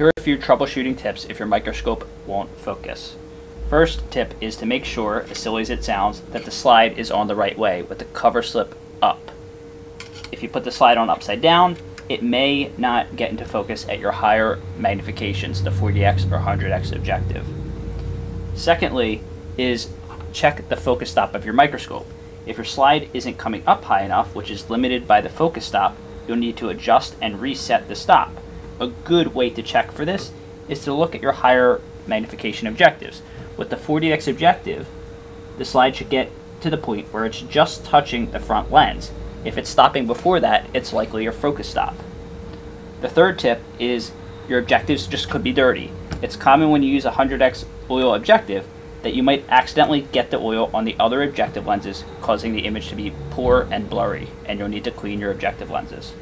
Here are a few troubleshooting tips if your microscope won't focus. First tip is to make sure, as silly as it sounds, that the slide is on the right way with the cover slip up. If you put the slide on upside down, it may not get into focus at your higher magnifications, the 40x or 100x objective. Secondly, is check the focus stop of your microscope. If your slide isn't coming up high enough, which is limited by the focus stop, you'll need to adjust and reset the stop. A good way to check for this is to look at your higher magnification objectives. With the 40x objective, the slide should get to the point where it's just touching the front lens. If it's stopping before that, it's likely your focus stop. The third tip is your objectives just could be dirty. It's common when you use a 100x oil objective that you might accidentally get the oil on the other objective lenses, causing the image to be poor and blurry, and you'll need to clean your objective lenses.